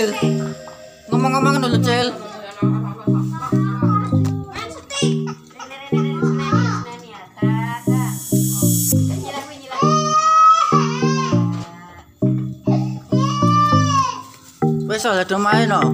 Cil. Ngomong-ngomong dulu, Cil. Wis ada do main no.